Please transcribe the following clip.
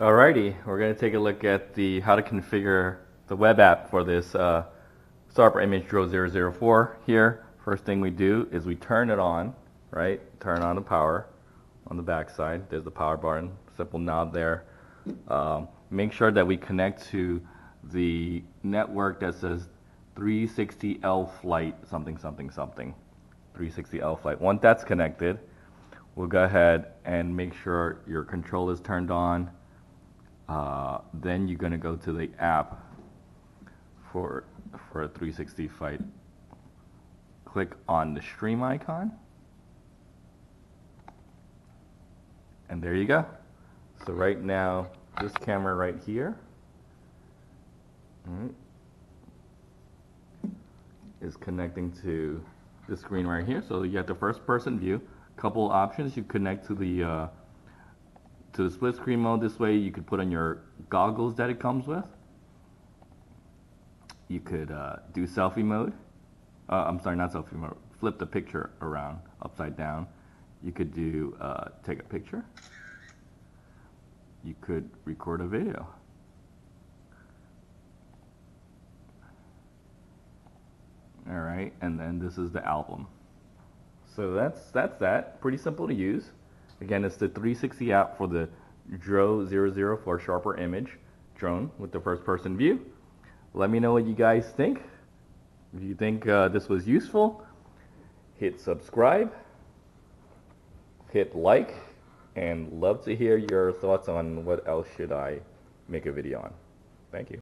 Alrighty, we're going to take a look at the how to configure the web app for this uh, Sharper Image DRO 004 here. First thing we do is we turn it on, right? Turn on the power on the back side. There's the power button, simple knob there. Um, make sure that we connect to the network that says 360L flight something something something. 360L flight. Once that's connected, we'll go ahead and make sure your control is turned on uh, then you're going to go to the app for, for a 360 flight. Click on the stream icon. And there you go. So right now, this camera right here right, is connecting to the screen right here. So you have the first person view. Couple options. You connect to the uh, to the split screen mode this way you could put on your goggles that it comes with. You could uh, do selfie mode. Uh, I'm sorry not selfie mode. Flip the picture around upside down. You could do uh, take a picture. You could record a video. Alright and then this is the album. So that's that's that. Pretty simple to use Again, it's the 360 app for the DRO 004 Sharper Image drone with the first person view. Let me know what you guys think. If you think uh, this was useful, hit subscribe, hit like, and love to hear your thoughts on what else should I make a video on. Thank you.